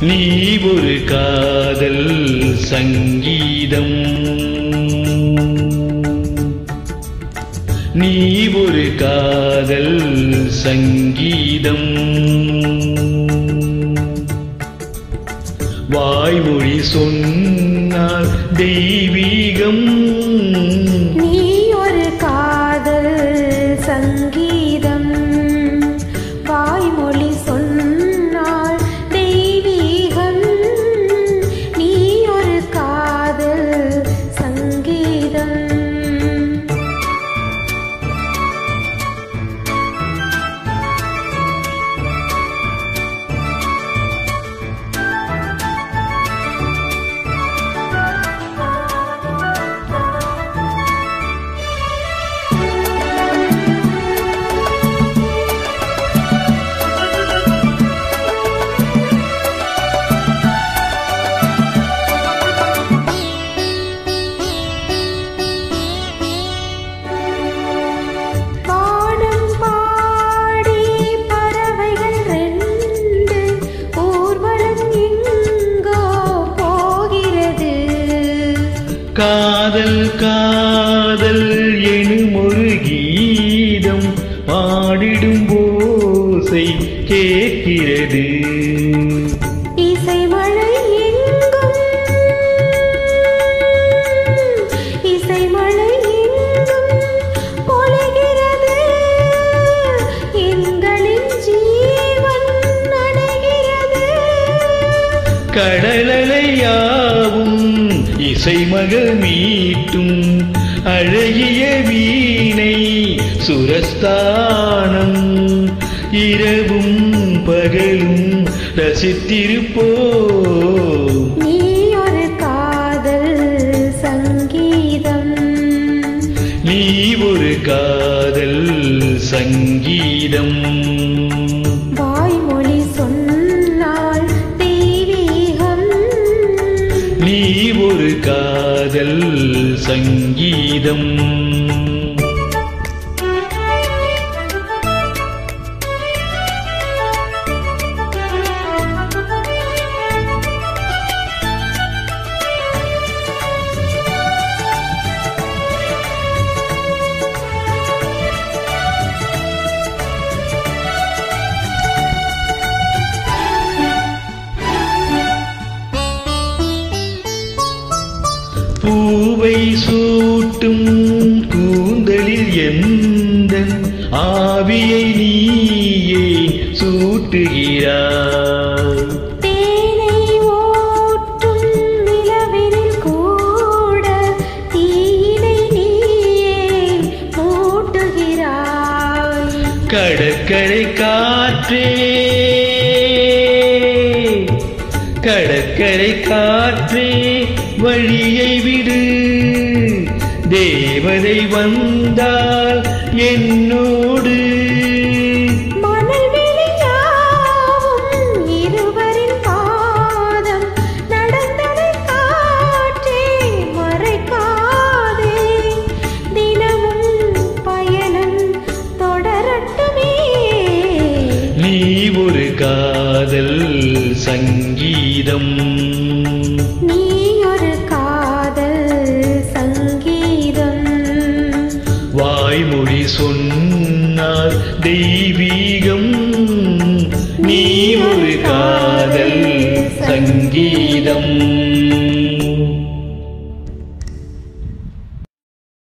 நீ ஒரு காதல் சங்கீதம். நீ ஒரு காதல் சங்கீதம். வாய்மொழி சொன்னால் தெய்வீகம். நீ ஒரு காதல் சங்கீதம். காதல் காதல் எனும் ஒரு கீதம் பாடிடும் ஓசை கேட்கிறது. இசை மழை எங்கும் இசை மழை எங்கும் பொழிகிறது எங்களின் ஜீவன் நனைகிறது கடலலையாவும் இசை மகள் மீட்டும் அழகிய வீணை சுரஸ்தானம். இரவும் பகலும் ரசித்திருப்போ நீ ஒரு காதல் சங்கீதம். நீ ஒரு காதல் சங்கீதம். நீ ஒரு காதல் சங்கீதம். பூவை சூட்டும் கூந்தலில் எந்த ஆவியை நீயே சூட்டுகிறாய்? கடற்கரை காற்றே கடற்கரை காற்றே வழியை விடு. தேவதை வந்தால் என்னோடு ஒரு காதல் சங்கீதம். நீ ஒரு காதல் சங்கீதம். வாய்மொழி சொன்னார் தெய்வீகம். நீ ஒரு காதல் சங்கீதம்.